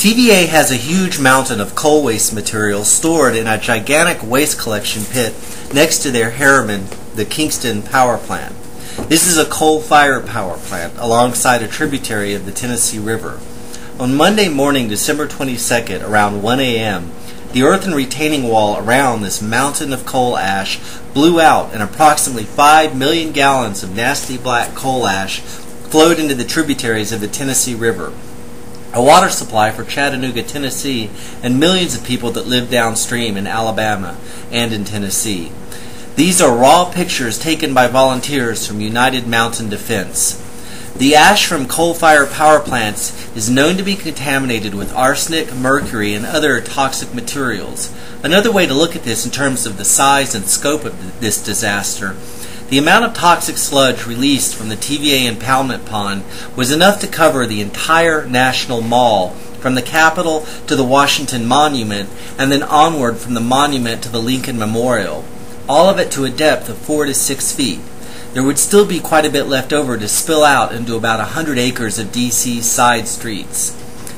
TVA has a huge mountain of coal waste material stored in a gigantic waste collection pit next to their Harriman, the Kingston power plant. This is a coal-fired power plant alongside a tributary of the Tennessee River. On Monday morning, December 22nd, around 1 a.m., the earthen retaining wall around this mountain of coal ash blew out and approximately 5 million gallons of nasty black coal ash flowed into the tributaries of the Tennessee River a water supply for Chattanooga, Tennessee, and millions of people that live downstream in Alabama and in Tennessee. These are raw pictures taken by volunteers from United Mountain Defense. The ash from coal-fired power plants is known to be contaminated with arsenic, mercury, and other toxic materials. Another way to look at this in terms of the size and scope of this disaster the amount of toxic sludge released from the TVA impoundment pond was enough to cover the entire National Mall from the Capitol to the Washington Monument and then onward from the monument to the Lincoln Memorial, all of it to a depth of 4 to 6 feet. There would still be quite a bit left over to spill out into about a 100 acres of DC's side streets.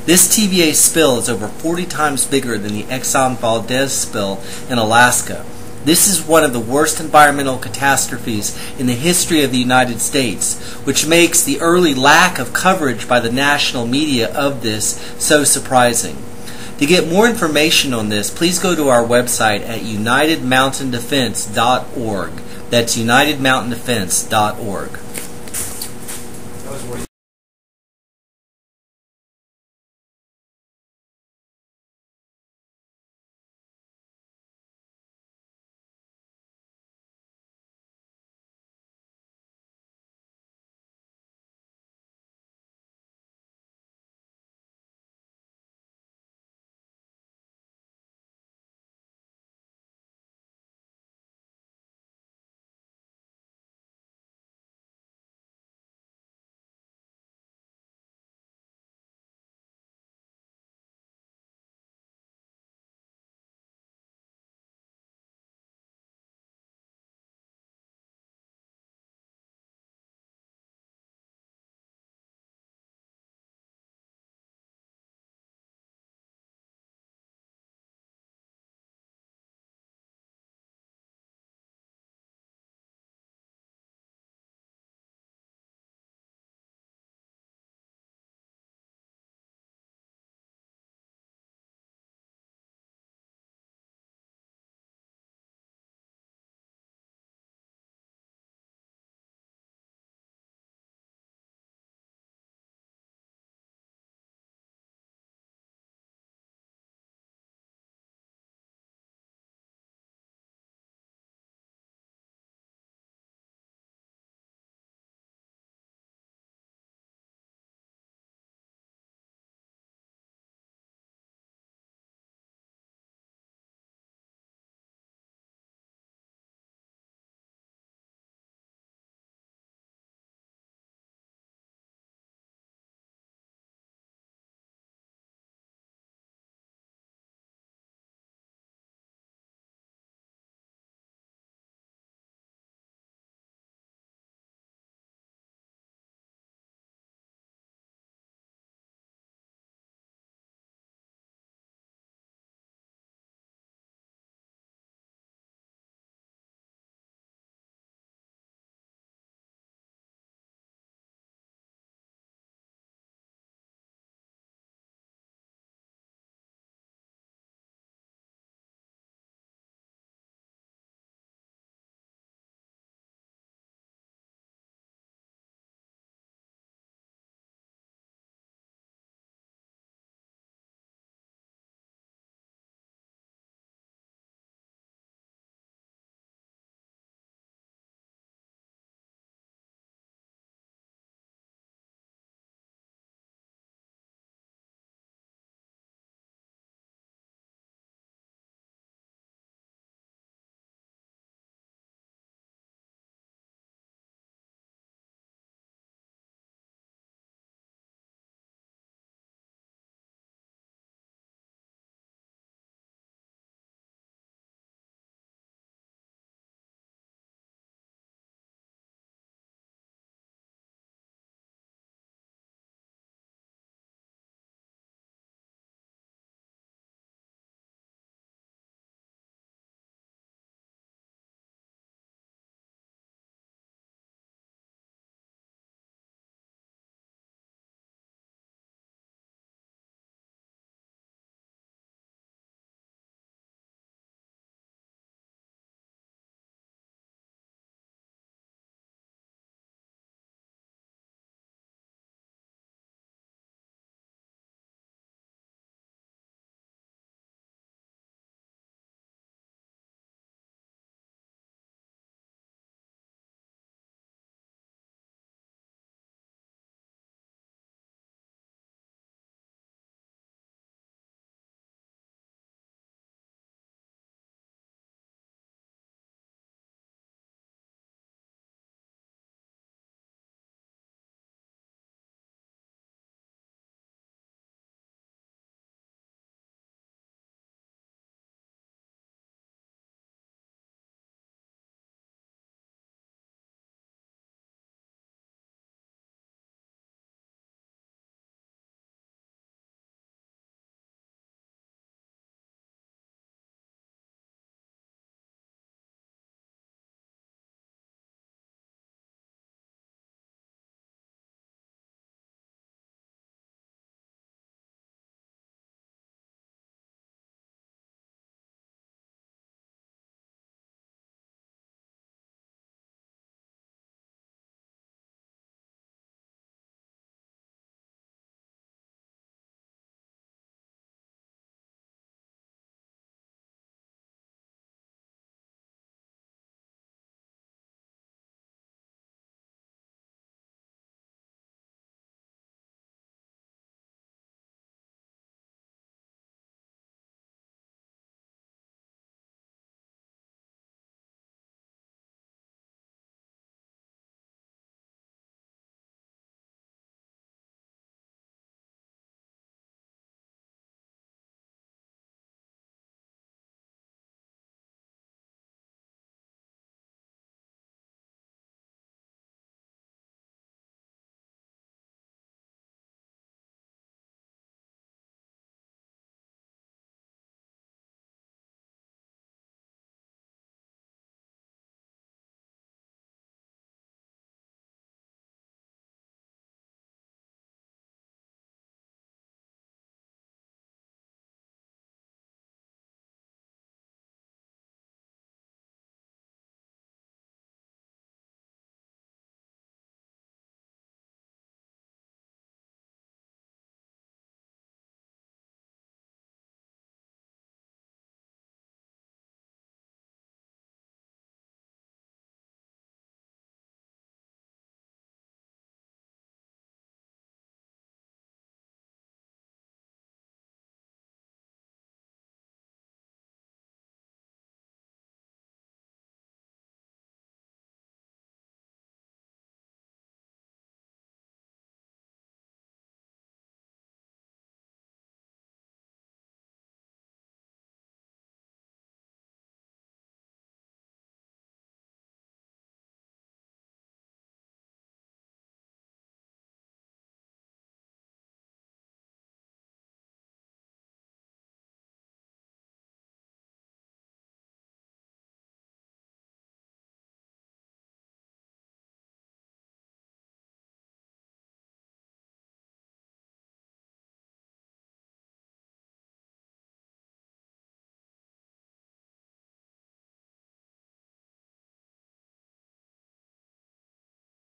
This TVA spill is over 40 times bigger than the Exxon Valdez spill in Alaska. This is one of the worst environmental catastrophes in the history of the United States, which makes the early lack of coverage by the national media of this so surprising. To get more information on this, please go to our website at unitedmountaindefense.org. That's unitedmountaindefense.org.